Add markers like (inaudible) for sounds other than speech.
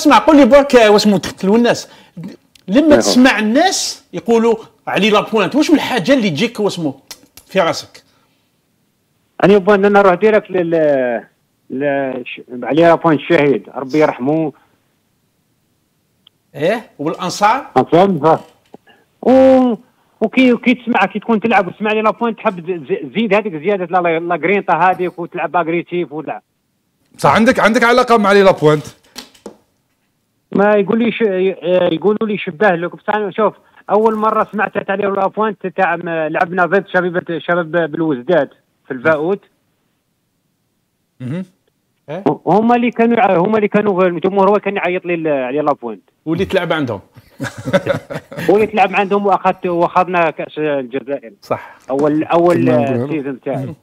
اسمع قول لي برك واش متقتلوا الناس؟ لما تسمع الناس يقولوا علي لابوينت واش من الحاجة اللي تجيك واسمو في راسك؟ أنا يبغى أن نروح ديريكت لل ل... علي لابوينت الشهيد ربي يرحمه. إيه؟ والأنصار؟ فهمت و وكي وكي تسمع كي تكون تلعب وتسمع لي لابوينت تحب تزيد هذيك زيادة لا جرينتا هذيك وتلعب اجريتيف وتلعب صح عندك عندك علاقة مع لي لابوينت ما يقول لي ش... يقولوا لي شبه لك. بس أنا شوف أول مرة سمعت تاع لابوينت تاع لعبنا ضد شباب شباب بالوزداد في الفاوت هما اللي كانوا هما اللي كانوا الجمهور هو كان يعيط لي على لابوينت واللي تلعب عندهم. (laughs) واللي تلعب عندهم واخذت وأخذنا كأس الجزائر. صح. اول أول سيزون تاعي.